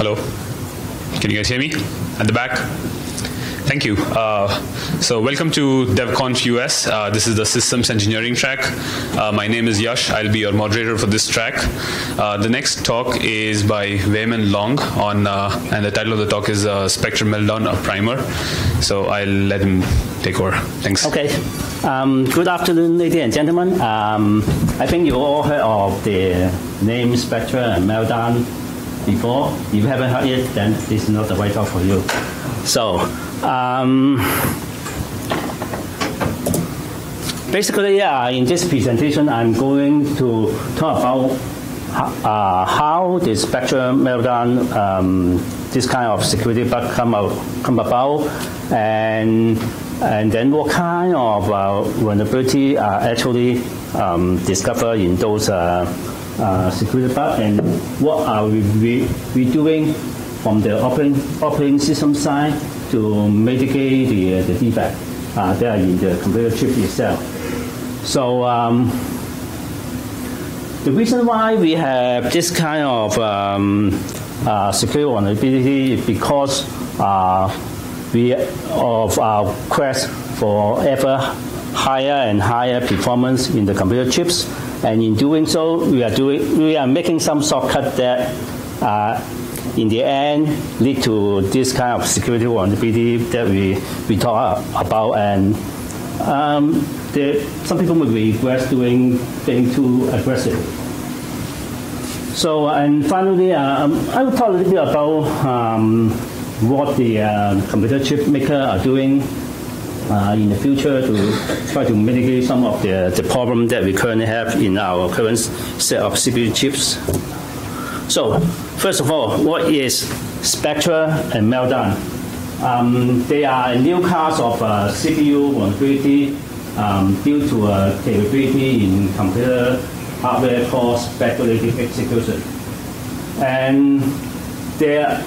Hello. Can you guys hear me? At the back? Thank you. Uh, so, welcome to DevConf US. Uh, this is the systems engineering track. Uh, my name is Yash. I'll be your moderator for this track. Uh, the next talk is by Waiman Long on, uh, and the title of the talk is uh, Spectre Meltdown, a primer. So, I'll let him take over. Thanks. Okay. Um, good afternoon, ladies and gentlemen. Um, I think you all heard of the name Spectrum and Meltdown before. If you haven't heard it, then this is not the right talk for you. So, um, basically, uh, in this presentation, I'm going to talk about uh, how the spectrum Meltdown, um, this kind of security bug come, out, come about, and and then what kind of uh, vulnerability are actually um, discovered in those uh, uh, security part and what are we, we, we doing from the operating, operating system side to mitigate the, the defect uh, that are in the computer chip itself. So um, the reason why we have this kind of um, uh, security vulnerability is because uh, we of our quest for ever higher and higher performance in the computer chips, and in doing so, we are doing we are making some shortcut that. Uh, in the end, lead to this kind of security vulnerability that we, we talk about, and um, some people may regret doing being too aggressive. So, and finally, um, I will talk a little bit about um, what the uh, computer chip maker are doing uh, in the future to try to mitigate some of the, the problem that we currently have in our current set of CPU chips. So, first of all, what is Spectre and Meltdown? Um, they are a new class of uh, CPU vulnerability um, due to a capability in computer hardware called speculative execution. And there,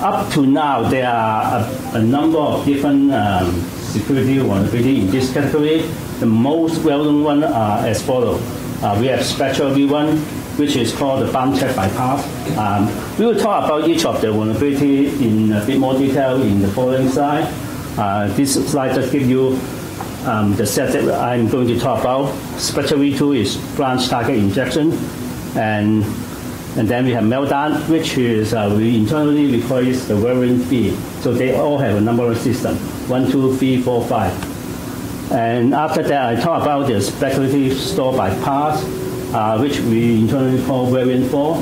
up to now, there are a, a number of different um, security vulnerability in this category. The most well-known one are as follows. Uh, we have Spectre V1, which is called the bound check bypass. Um, we will talk about each of the vulnerability in a bit more detail in the following slide. Uh, this slide just gives you um, the set that I'm going to talk about. Spectre V2 is branch target injection, and and then we have meltdown, which is uh, we internally we call it the variant B. So they all have a numbering system: one, two, three, four, five. And after that, I talk about the speculative store bypass, uh, which we internally call variant 4.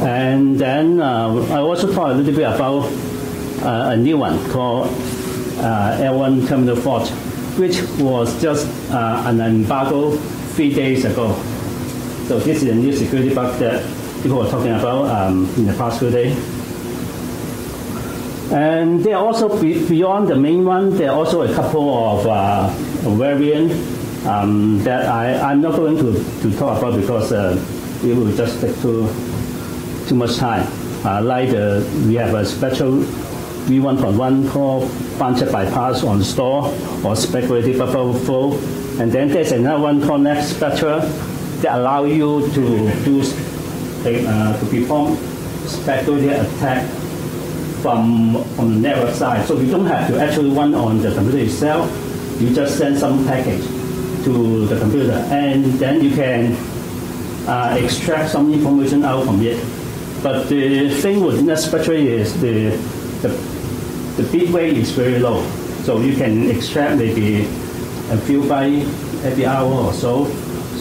And then uh, I also talk a little bit about uh, a new one called uh, L1 terminal fault, which was just uh, an embargo three days ago. So this is a new security bug that people were talking about um, in the past few days. And there are also, be- beyond the main one, there are also a couple of uh, variants um, that I, I'm not going to, to talk about because uh, it will just take too, too much time. Uh, like uh, we have a Spectre V1.1 called bounded bypass on store or speculative buffer overflow. And then there's another one called NetSpectre that allow you to do uh, to perform speculative attack from, from the network side. So you don't have to actually run on the computer itself. You just send some package to the computer, and then you can uh, extract some information out from it. But the thing with NetSpectre is the, the, the bit rate is very low. So you can extract maybe a few bytes every hour or so.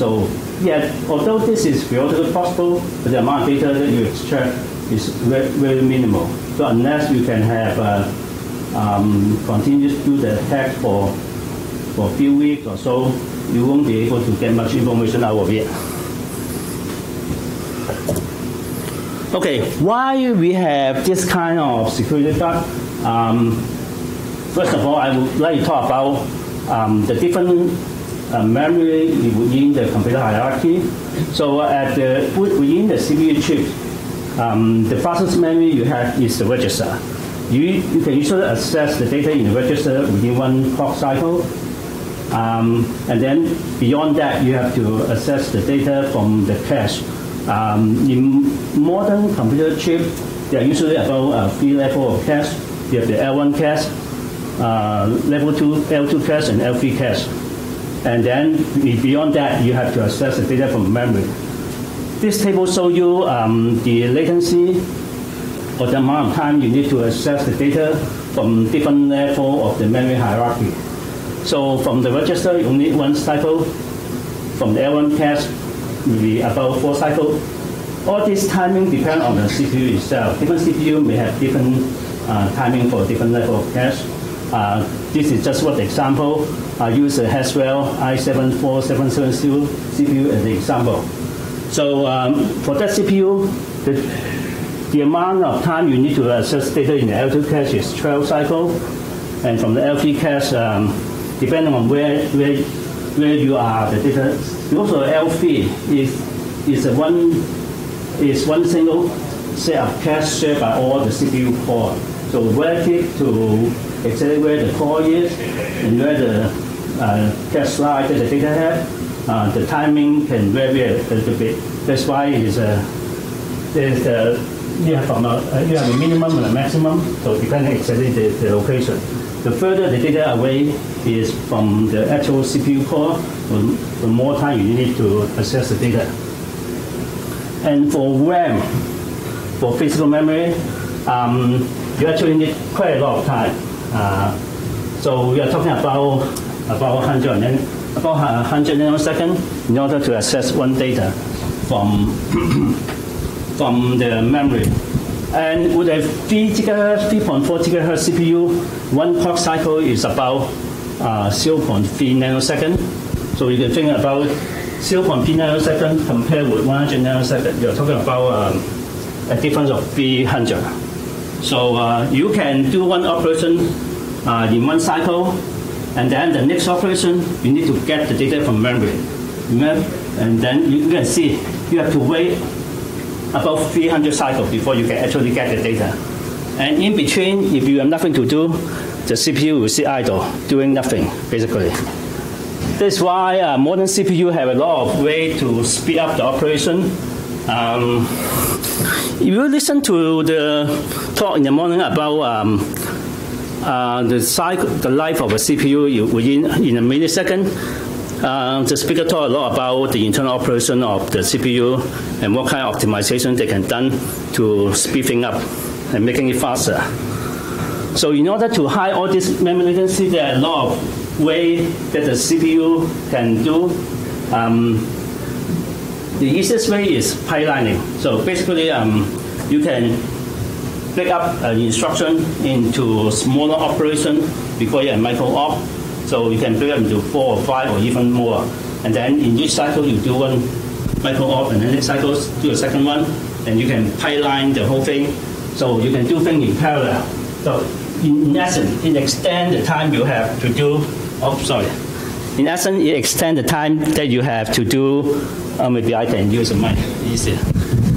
So yeah, although this is theoretically possible, the amount of data that you extract is very, very minimal. So unless you can have uh, um, continue to do the attack for for a few weeks or so, you won't be able to get much information out of it. Okay, why we have this kind of security bug? Um, first of all, I would like to talk about um, the different uh, memory within the computer hierarchy. So at the, within the CPU chip, um, the fastest memory you have is the register. You, you can usually access the data in the register within one clock cycle. Um, and then beyond that, you have to access the data from the cache. Um, in modern computer chip, They are usually about uh, three level of cache. You have the L1 cache, uh, level 2, L2 cache, and L3 cache. And then beyond that, you have to access the data from memory. This table shows you um, the latency or the amount of time you need to access the data from different level of the memory hierarchy. So from the register, you need one cycle. From the L1 cache, maybe about four cycles. All this timing depends on the CPU itself. Different CPU may have different uh, timing for different level of cache. Uh, this is just one example. I use a Haswell i7-4770 CPU as an example. So um, for that CPU, the, the amount of time you need to access data in the L2 cache is 12 cycles. And from the L3 cache, um, depending on where, where, where you are, the data, also L3 is, is a one, is one single set of cache shared by all the CPU core. So relative to exactly where the core is and where the uh, cache slide that the data have, uh, the timing can vary a little bit. That's why it is a, there's a, you have, a, you have a minimum and a maximum, so depending exactly the, the location. The further the data away is from the actual CPU core, the, more time you need to access the data. And for RAM, for physical memory, um, you actually need quite a lot of time. Uh, so we are talking about about 100 and about 100 nanosecond in order to access one data from from the memory. And with a 3 gigahertz, 3.4 gigahertz CPU, one clock cycle is about uh, 0.3 nanosecond. So you can think about 0.3 nanosecond compared with 100 nanosecond. You're talking about um, a difference of 300. So uh, you can do one operation uh, in one cycle, and then the next operation, you need to get the data from memory. And then you can see you have to wait about 300 cycles before you can actually get the data. And in between, if you have nothing to do, the CPU will sit idle, doing nothing, basically. That's why uh, modern CPU have a lot of way to speed up the operation. Um, if you listen to the talk in the morning about um, uh, the cycle, the life of a CPU within in a millisecond, uh, the speaker talked a lot about the internal operation of the CPU and what kind of optimization they can done to speed things up and making it faster. So in order to hide all this memory latency, there are a lot of ways that the CPU can do. Um, the easiest way is pipelining. So basically, um, you can break up an instruction into smaller operation before you have micro op. So you can break up into four or five or even more. And then in each cycle, you do one micro op, and then next cycle, do a second one. And you can pipeline the whole thing. So you can do things in parallel. So in, in essence, it extends the time you have to do. Oh, sorry. In essence, it extends the time that you have to do. Uh, maybe I can use a mic easier.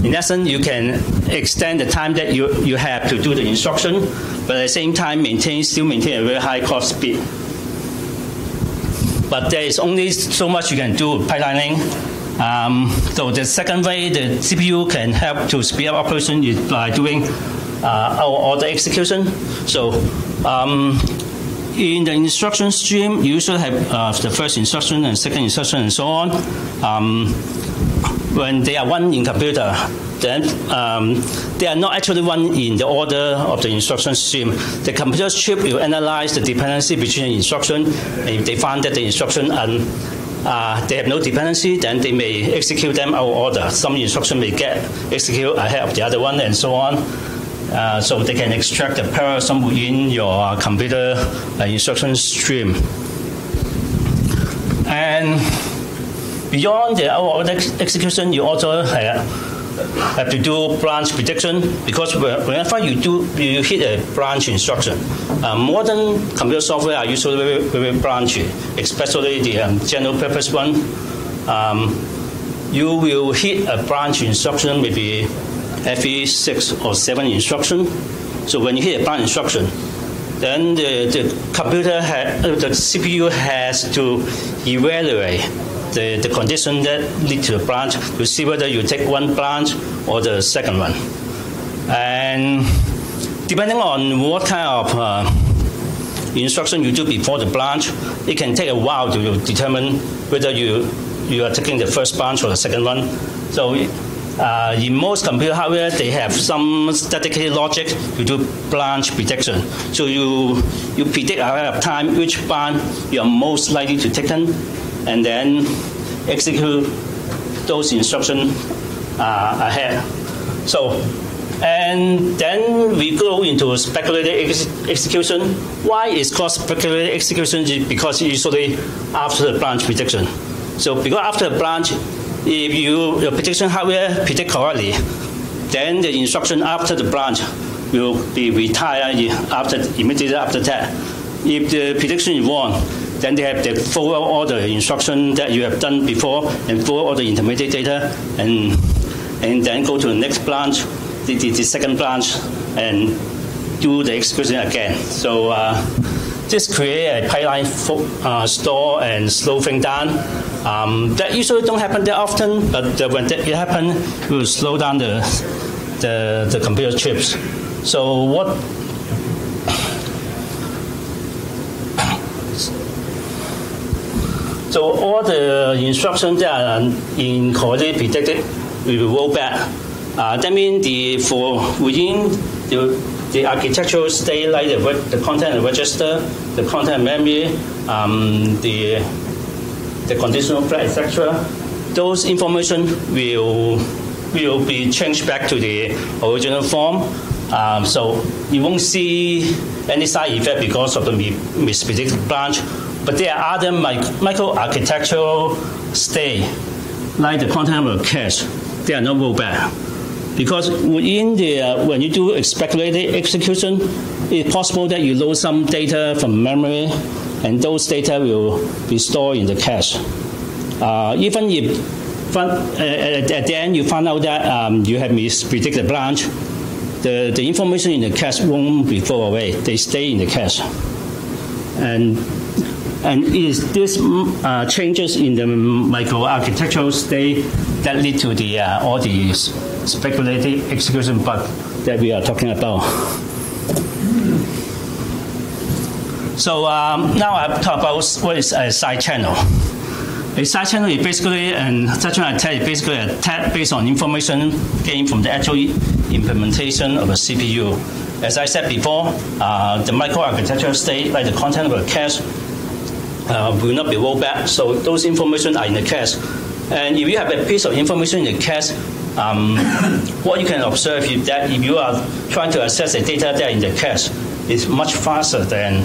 In essence, you can extend the time that you, you have to do the instruction, but at the same time, maintain still maintain a very high clock speed. But there is only so much you can do with pipelining. Um, so the second way the CPU can help to speed up operation is by doing uh, our order execution. So um, in the instruction stream, you usually have uh, the first instruction and second instruction and so on. Um, when they are one in computer, then um, they are not actually one in the order of the instruction stream. The computer chip will analyze the dependency between instruction, and if they find that the instruction and uh, they have no dependency, then they may execute them out of order. Some instruction may get executed ahead of the other one, and so on. Uh, so they can extract the parallelism within your computer uh, instruction stream. And beyond the order execution, you also have, have to do branch prediction because whenever you do you hit a branch instruction, uh, modern computer software are usually very, very branchy, especially the um, general purpose one. Um, you will hit a branch instruction maybe every six or seven instruction. So when you hit a branch instruction, then the, the computer, ha- the CPU has to evaluate the, the condition that lead to the branch You see whether you take one branch or the second one. And depending on what kind of uh, instruction you do before the branch, it can take a while to determine whether you, you are taking the first branch or the second one. So uh, in most computer hardware, they have some dedicated logic to do branch prediction. So you, you predict ahead of time which branch you are most likely to take and then execute those instructions uh, ahead. So, and then we go into speculative ex- execution. Why is called speculative execution? Because usually after the branch prediction. So because after the branch, if you your prediction hardware predict correctly, then the instruction after the branch will be retired after immediately after that. If the prediction is wrong, then they have the forward order instruction that you have done before and forward the intermediate data and and then go to the next branch, the, the, the second branch, and do the execution again. So uh, this create a pipeline for, uh, store and slow thing down. Um, that usually don't happen that often, but when that it happen, it will slow down the, the, the computer chips. So what So all the instructions that are incorrectly predicted will be rolled back. Uh, that means the for within the, the architectural state like the, the content register, the content memory, um, the the conditional flag, etc. Those information will will be changed back to the original form. Um, so you won't see any side effect because of the mispredicted branch but there are other micro-architectural state, like the content of cache. They are not rollback. Because within the, when you do speculative execution, it's possible that you load some data from memory, and those data will be stored in the cache. Uh, even if uh, at the end you find out that um, you have mispredicted branch, the, the information in the cache won't be thrown away. They stay in the cache. And and is these uh, changes in the microarchitectural state that lead to the uh, all the speculative execution bug that we are talking about. So um, now I talk about what is a side channel. A side channel is basically and such an attack is basically a attack based on information gained from the actual implementation of a CPU. As I said before, uh, the microarchitectural state, like the content of a cache, uh, will not be rolled back. So those information are in the cache. And if you have a piece of information in the cache, um, what you can observe is that if you are trying to access the data that in the cache, it's much faster than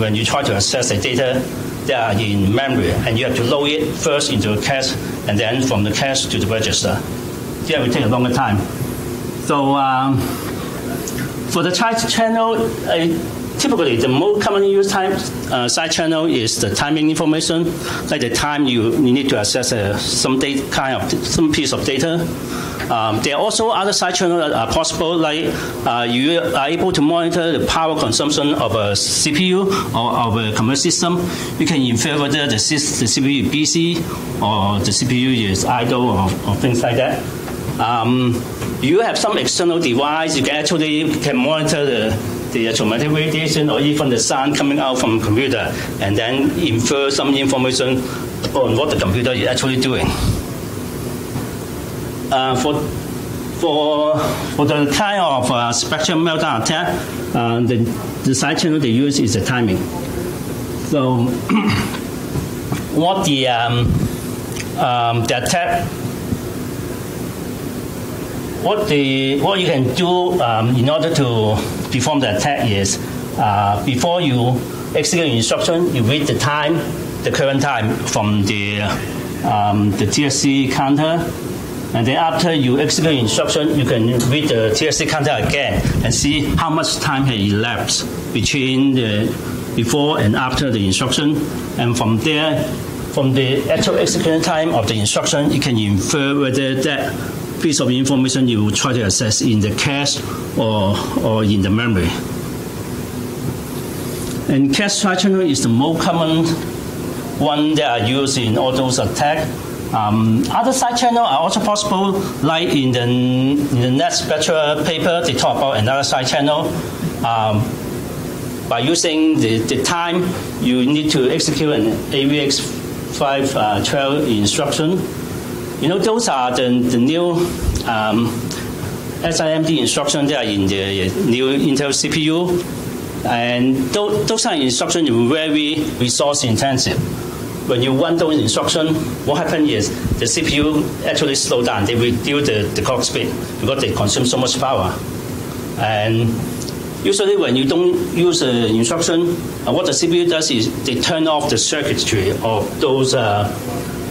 when you try to access the data that are in memory, and you have to load it first into a cache, and then from the cache to the register. That will take a longer time. So um, for the cache channel, uh, typically the most commonly used time uh, side channel is the timing information, like the time you, you need to access uh, some data, kind of some piece of data. Um, there are also other side channels that are possible, like uh, you are able to monitor the power consumption of a CPU or of a computer system. You can infer whether the, the CPU is busy or the CPU is idle or, or things like that. Um, you have some external device, you can actually can monitor the the electromagnetic radiation or even the sound coming out from computer and then infer some information on what the computer is actually doing. Uh, for, for, for the kind of uh, spectrum meltdown attack, uh, the, the side channel they use is the timing. So what the, um, um, the attack what the what you can do um, in order to perform the attack is uh, before you execute instruction, you read the time, the current time from the um, the TSC counter, and then after you execute instruction, you can read the TSC counter again and see how much time has elapsed between the before and after the instruction, and from there. From the actual execution time of the instruction, you can infer whether that piece of information you will try to access in the cache or, or in the memory. And cache side channel is the most common one that are used in all those attacks. Um, other side channel are also possible, like in the, in the NetSpectre paper, they talk about another side channel. Um, by using the, the time, you need to execute an AVX 512 uh, instruction. You know, those are the, the new um, SIMD instructions that are in the new Intel CPU. And those, those are instructions very resource intensive. When you run those instructions, what happens is the CPU actually slow down. They reduce the, the clock speed because they consume so much power. And usually when you don't use the instruction, uh, what the CPU does is they turn off the circuitry of those, uh,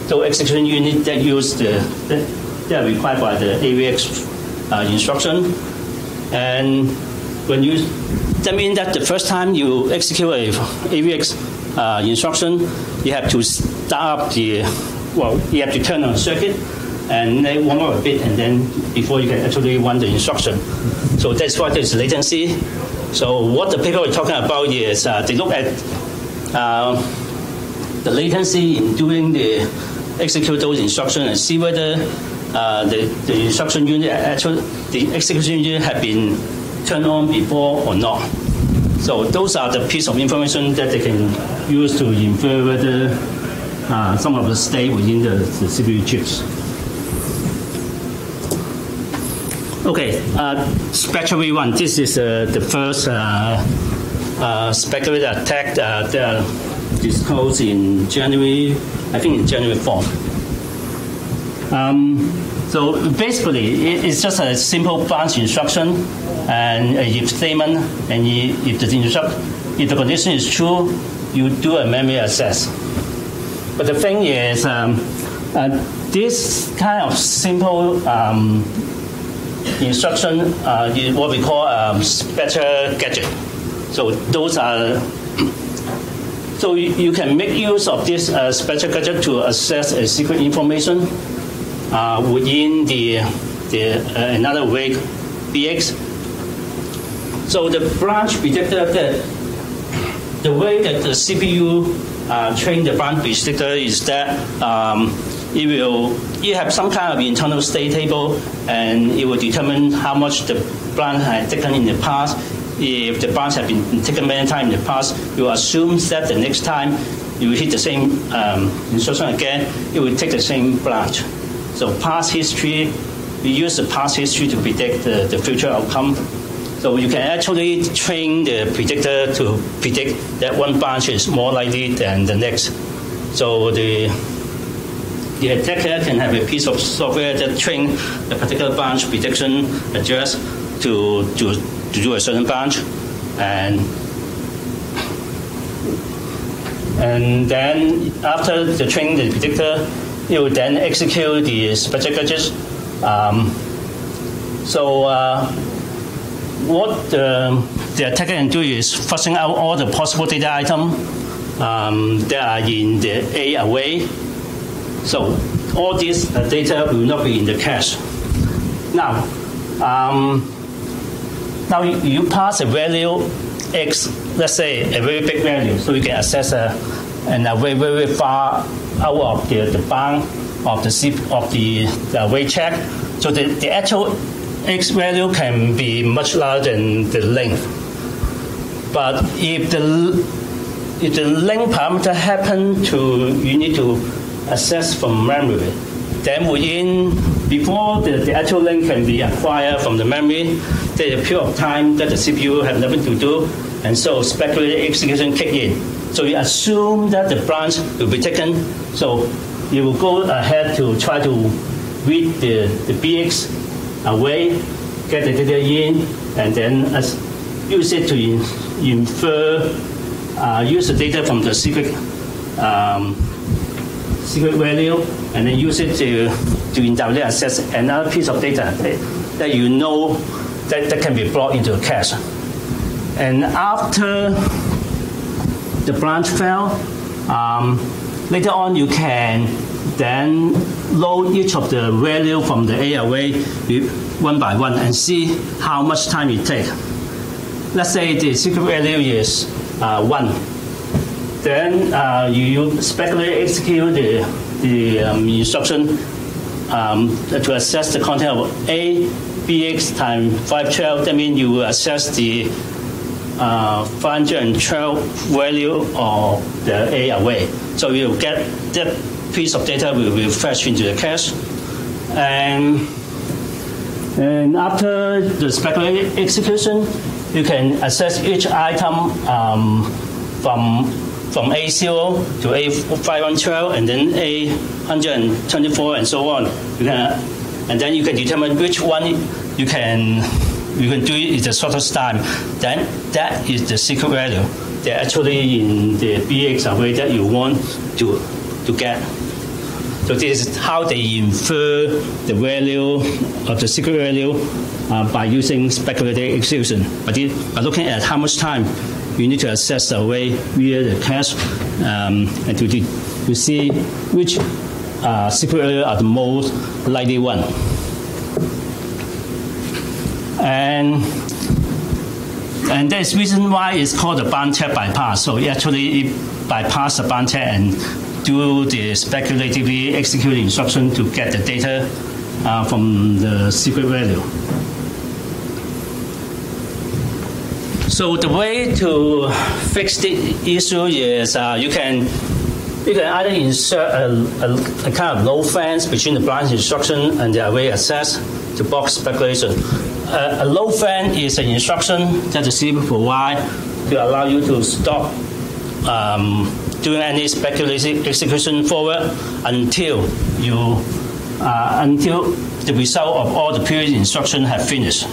those execution unit that use the, that are required by the AVX uh, instruction. And when you, that means that the first time you execute a AVX uh, instruction, you have to start up the, well, you have to turn on the circuit and then warm up a bit, and then before you can actually run the instruction. So that's why there's latency. So what the paper is talking about is uh, they look at uh, the latency in doing the execute those instructions and see whether uh, the, the instruction unit actually the execution unit have been turned on before or not. So those are the piece of information that they can use to infer whether uh, some of the state within the, the CPU chips. Okay, uh, Spectre V1. This is uh, the first uh, uh, speculative attack uh, that disclosed in January, I think in January 4th. Um, so basically, it's just a simple branch instruction and a if statement, and if the instruct, if the condition is true, you do a memory access. But the thing is, um, uh, this kind of simple um, instruction uh, is what we call um, Spectre gadget. So those are so you can make use of this uh, Spectre gadget to access a secret information uh, within the, the uh, another way BX so the branch predictor that the way that the CPU uh, train the branch predictor is that um, it will you have some kind of internal state table and it will determine how much the branch has taken in the past. If the branch have been taken many times in the past, you assume that the next time you hit the same um, instruction again, it will take the same branch. So past history, we use the past history to predict the, the future outcome so you can actually train the predictor to predict that one branch is more likely than the next. So the the attacker can have a piece of software that train a particular branch prediction address to, to, to do a certain branch and and then after the train the predictor, it will then execute the Spectre gadgets. Um, so uh, what the, the attacker can do is flushing out all the possible data items um, that are in the A array. So all this uh, data will not be in the cache. Now, um, now you, pass a value x, let's say a very big value, so you can access a, uh, and uh, a very, very far out of the, the bound of the, of the, the weight check. So the, the actual x value can be much larger than the length. But if the if the length parameter happen to you need to access from memory, then within before the, the actual link can be acquired from the memory, there's a period of time that the CPU have nothing to do, and so speculative execution kick in. So you assume that the branch will be taken, so you will go ahead to try to read the, the BX away, get the data in, and then use it to infer, uh, use the data from the secret um, secret value, and then use it to to indirectly access another piece of data that, you know that, that can be brought into a cache. And after the branch file, um, later on you can then load each of the value from the array one by one and see how much time it takes. Let's say the secret value is uh, 1. Then uh, you speculatively execute the, the um, instruction um, to assess the content of A, bx times 512. That means you will assess the uh, 512 value of the A array. So you will get that piece of data will be fetched into the cache. And, and after the speculative execution, you can assess each item um, from from A0 to A512 and then A124 and so on. You can, and then you can determine which one you can you can do it in the shortest time. Then that is the secret value. They're actually in the BX array that you want to to get. So this is how they infer the value of the secret value uh, by using speculative execution. But by looking at how much time you need to assess the way via the cache um, and to, to see which uh, secret value are the most likely one. And and that's reason why it's called the bound check bypass. So actually it bypass the bound check and do the speculatively execute instruction to get the data uh, from the secret value. So the way to fix the issue is uh, you can you can either insert a, a, a, kind of LFENCE between the branch instruction and the array access to block speculation. Uh, a LFENCE is an instruction that the CPU provides to allow you to stop um, doing any speculative execution forward until you uh, until the result of all the previous instructions have finished.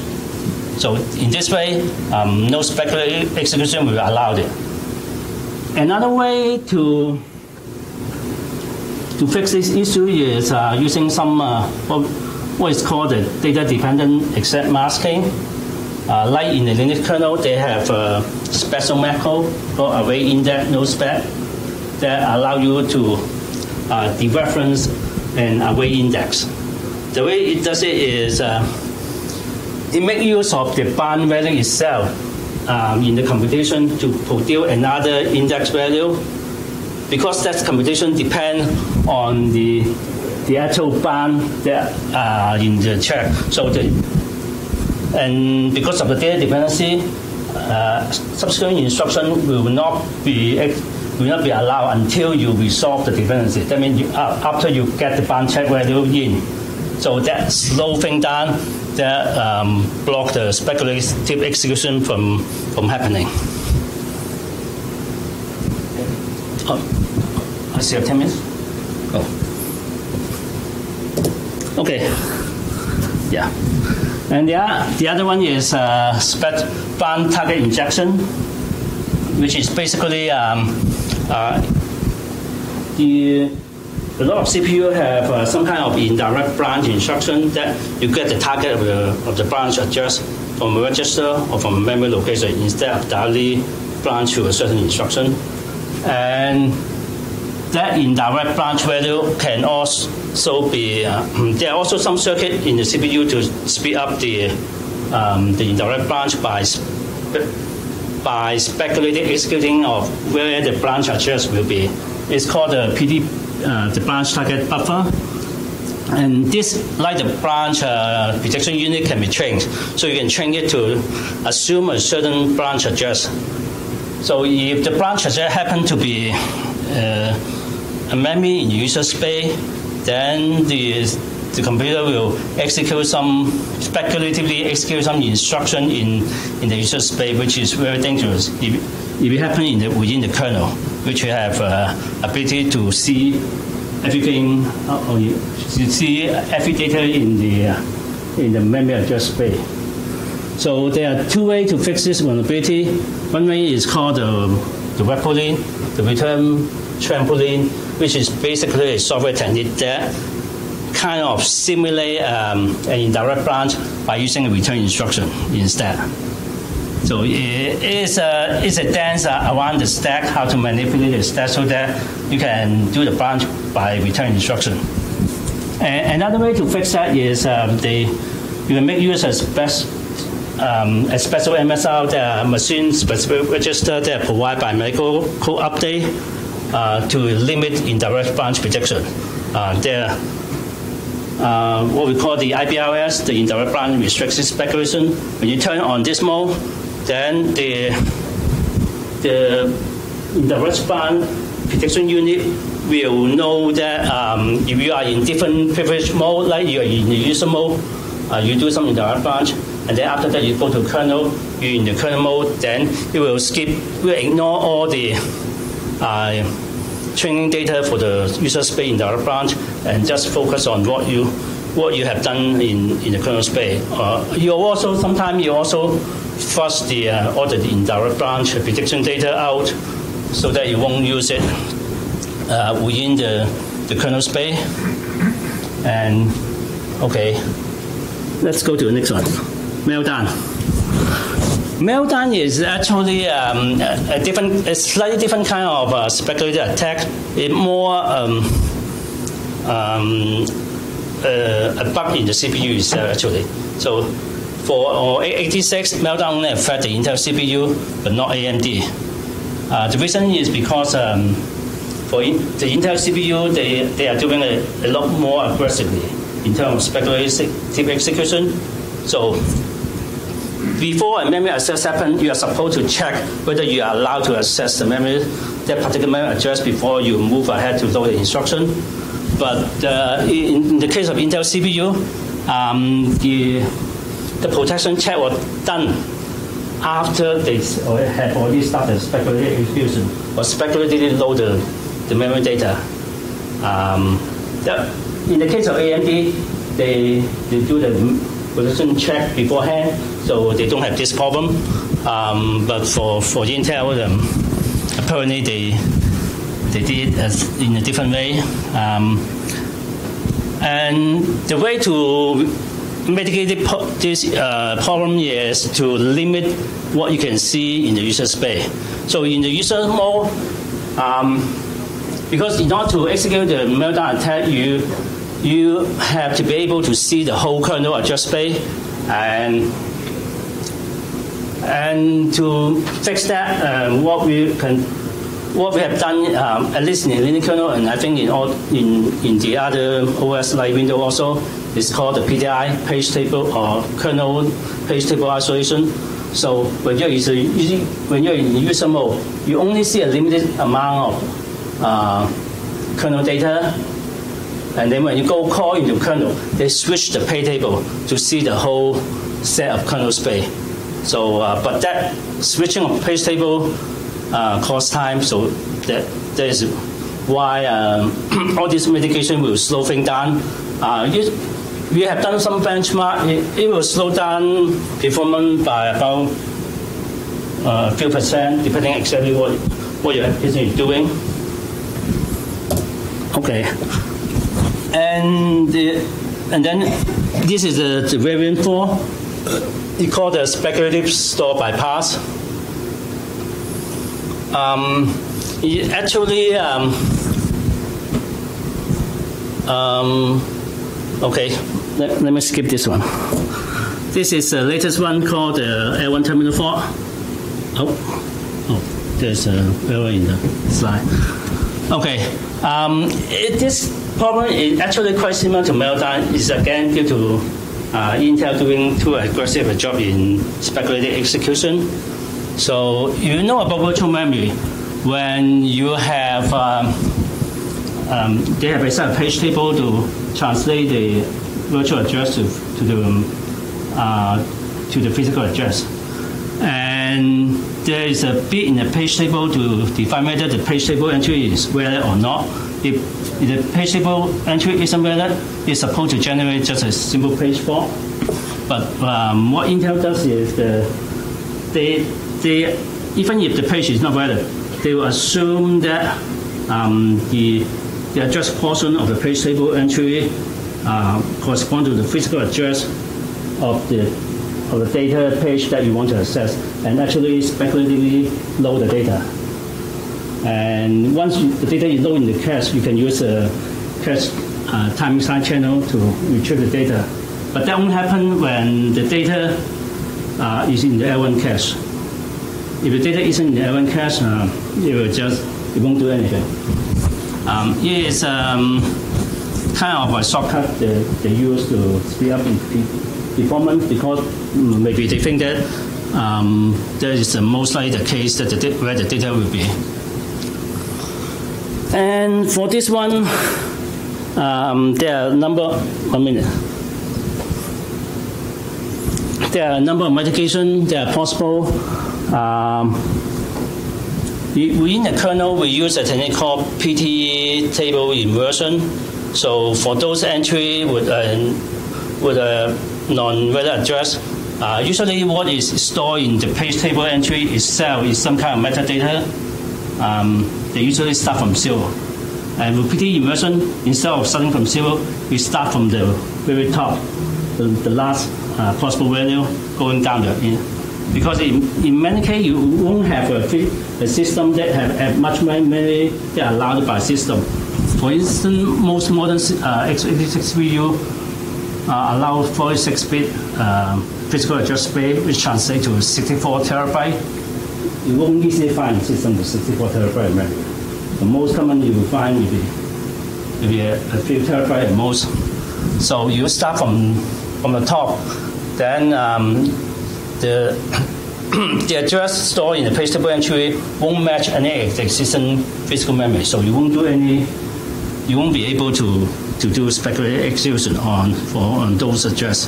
So in this way, um, no speculative execution will be allowed. It. Another way to to fix this issue is uh, using some uh, what, what is called the data dependent exec masking. Uh, like in the Linux kernel, they have a special macro called array index no spec that allow you to uh, dereference an array index. The way it does it is uh, it makes use of the bound value itself um, in the computation to produce another index value because that computation depends on the the actual bound that are in the check. So the and because of the data dependency, uh, subsequent instruction will not be will not be allowed until you resolve the dependency. That means you, uh, after you get the bound check value in. So that slow thing down that um, block the speculative execution from, from happening. Oh, I see 10 minutes. Oh. Okay. Yeah. And the, the other one is uh, spec bound target injection, which is basically um, uh, the a lot of CPU have uh, some kind of indirect branch instruction that you get the target of the, of the branch address from a register or from a memory location instead of directly branch to a certain instruction. And that indirect branch value can also be, uh, there are also some circuit in the CPU to speed up the, um, the indirect branch by, by speculating executing of where the branch address will be. It's called the PD uh, the branch target buffer. And this, like the branch uh, prediction unit, can be changed. So you can change it to assume a certain branch address. So if the branch address happen to be uh, a memory in user space, then the the computer will execute some speculatively execute some instruction in, in the user space, which is very dangerous. If, if it happens in the, within the kernel, which have uh, ability to see everything, uh, or you, see every data in the uh, in the memory address space. So there are two ways to fix this vulnerability. One way is called the, the retpoline, the return trampoline, which is basically a software technique that kind of simulate um, an indirect branch by using a return instruction instead. So it is a, it's a dance around the stack, how to manipulate the stack so that you can do the branch by return instruction. And another way to fix that is um, they, you can make use of best um, a special MSR, the machine specific register that provided by medical code update. uh, to limit indirect branch prediction. Uh, there, uh, what we call the IBRS, the indirect branch restriction speculation. When you turn on this mode, then the the indirect branch prediction unit will know that um, if you are in different privilege mode, like you are in the user mode, uh, you do some indirect branch, and then after that you go to kernel, you're in the kernel mode, then it will skip, will ignore all the uh, training data for the user space indirect branch and just focus on what you what you have done in, in the kernel space. Uh, you also sometimes you also flush the uh, the indirect branch prediction data out so that you won't use it uh, within the, the kernel space. And okay, let's go to the next one. Meltdown. Meltdown is actually um, a, a, different, a slightly different kind of uh, speculative attack. It more um, um, uh, a bug in the CPU itself actually. So for 86, Meltdown only affect the Intel CPU, but not AMD. Uh, the reason is because um, for in, the Intel CPU, they, they are doing a, a lot more aggressively in terms of speculative execution. So before a memory access happens, you are supposed to check whether you are allowed to access the memory, that particular memory address before you move ahead to load the instruction. But uh, in, in, the case of Intel CPU, um, the, the protection check was done after they had already started speculative execution or speculatively load the, the memory data. Um, the, in the case of AMD, they, they do the position check beforehand, so they don't have this problem. Um, but for, for Intel, um, apparently they, they did it as in a different way. Um, and the way to mitigate this uh, problem is to limit what you can see in the user space. So in the user mode, um, because in order to execute the meltdown attack, you you have to be able to see the whole kernel address space and and to fix that, um, what we can, what we have done, um, at least in the Linux kernel, and I think in all in in the other OS like Windows also, is called the PTI page table or kernel page table isolation. So when you're using, when you're in user mode, you only see a limited amount of uh, kernel data and then when you go call into kernel, they switch the page table to see the whole set of kernel space. So, uh, but that switching of page table uh, costs time, so that that is why um, all this mitigation will slow things down. Uh, we have done some benchmark. It, it will slow down performance by about uh, a few percent, depending exactly what what you're doing. Okay and the, and then this is the, the variant four. you call the speculative store bypass. Um, it actually, um, um, okay, let, let me skip this one. This is the latest one called the L1 Terminal Fault. Oh, oh, there's a error in the slide. Okay, um, it, this problem is actually quite similar to Meltdown. It's again due to uh, Intel doing too aggressive a job in speculative execution. So you know about virtual memory when you have um, um, they have a set of page table to translate the virtual address to, to the uh, to the physical address, and there is a bit in the page table to define whether the page table entry is valid or not. If the page table entry isn't valid, it's supposed to generate just a simple page fault. But um, what Intel does is the, they, they, even if the page is not valid, they will assume that um, the, the address portion of the page table entry correspond to the physical address of the of the data page that you want to access, and actually speculatively load the data. And once you, the data is loaded in the cache, you can use a cache uh, timing side channel to retrieve the data. But that won't happen when the data uh, is in the L1 cache. If the data isn't in the L1 cache, uh, it will just it won't do anything. Um, um, kind of a shortcut they, they use to speed up performance because maybe they think that um, that is the most likely the case that the, where the data will be. And for this one, um, there are number, one minute. There are a number of mitigations that are possible. Um, within the kernel, we use a technique called PTE table inversion. So for those entry with a, with a non-valid address, uh, usually what is stored in the page table entry itself is some kind of metadata. Um, they usually start from zero. And with PTE inversion, instead of starting from zero, we start from the very top, the, the last uh, possible value going down there. Because in, in many cases, you won't have a, a system that have, have much memory that are allowed by system. For instance, most modern uh, x86 video uh, allow 46-bit uh, physical address space, which translates to 64 terabyte. You won't easily find system with 64 terabyte memory. The most common you will find will be, will be a, a few terabyte at most. So you start from from the top, then um, the the address stored in the page table entry won't match any existing physical memory, so you won't do any, you won't be able to, to do speculative execution on for on those address.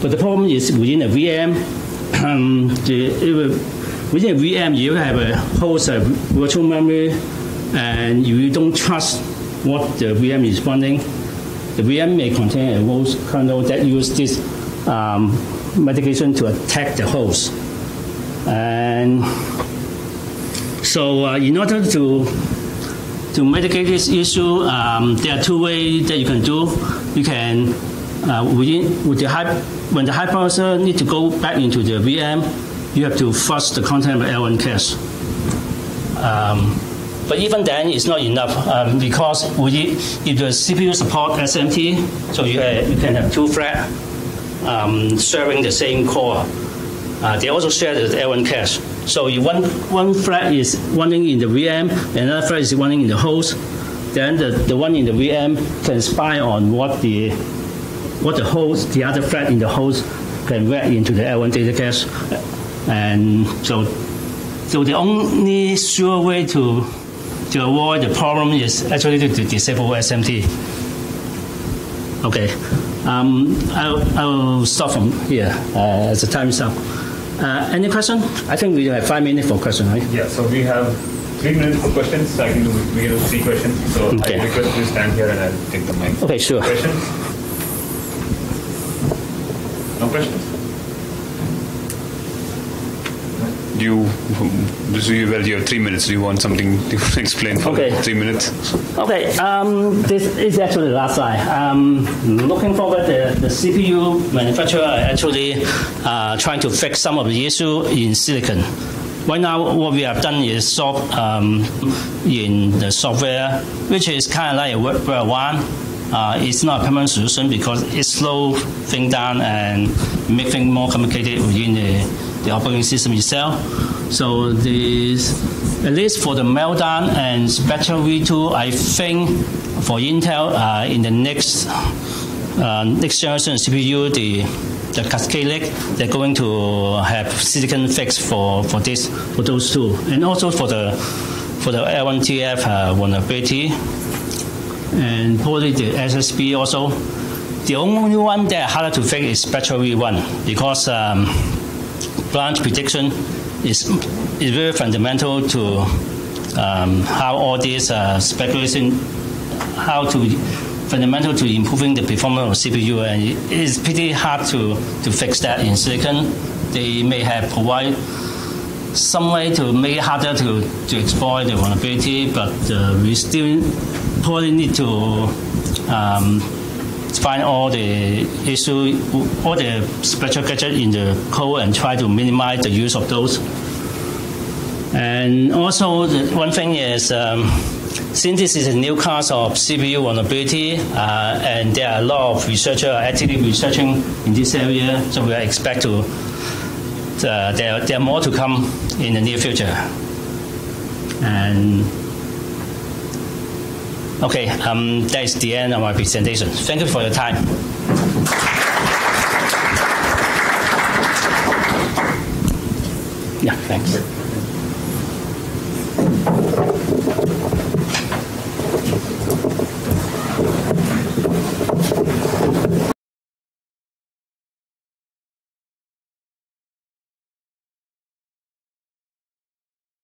But the problem is within a VM, um, the, within a VM you have a host of virtual memory, and you don't trust what the VM is running the VM may contain a host kernel that uses this um, mitigation to attack the host. And so, uh, in order to to mitigate this issue, um, there are two ways that you can do. You can uh, within, with the when the hypervisor need to go back into the VM, you have to flush the content of L1 cache. Um, but even then, it's not enough um, because if the CPU support SMT, so you, uh, you can have two threads um, sharing the same core. Uh, they also share the L1 cache. So if one, one thread is running in the VM, and another flag is running in the host, then the, the one in the VM can spy on what the what the host, the other flag in the host can read into the L1 data cache. And so, so the only sure way to to avoid the problem is actually to, to disable SMT. Okay, um, I'll, I'll stop from here uh, as the time is up. Uh, any question? I think we have five minutes for question, right? Yeah, so we have three minutes for questions. So I can do, we can do three questions. So okay. I request you stand here and I'll take the mic. Okay, sure. Questions? No questions? Do you, well, you have three minutes. Do you want something to explain for okay. three minutes? Okay, um, this is actually the last slide. Um, looking forward, the, the CPU manufacturer are actually uh, trying to fix some of the issue in silicon. Right now, what we have done is solve um, in the software, which is kind of like a work one. Uh, it's not a permanent solution because it slows things down and make things more complicated within the the operating system itself. So this, at least for the Meltdown and Spectre V2, I think for Intel uh, in the next uh, next generation CPU, the the Cascade Lake, they're going to have silicon fix for, for this for those two, and also for the for the L1TF uh, vulnerability, and probably the SSB also. The only one that harder to fix is Spectre V1 because um, branch prediction is, is very fundamental to um, how all these uh, speculation, how to fundamental to improving the performance of CPU, and it is pretty hard to, to fix that in silicon. They may have provide some way to make it harder to, to exploit the vulnerability, but uh, we still probably need to um, find all the issue, all the Spectre gadget in the code and try to minimize the use of those. And also, the one thing is, um, since this is a new class of CPU vulnerability, uh, and there are a lot of researchers actively researching in this area, so we expect to uh, there, there are more to come in the near future. And okay, um, that is the end of my presentation. Thank you for your time. Yeah, thanks.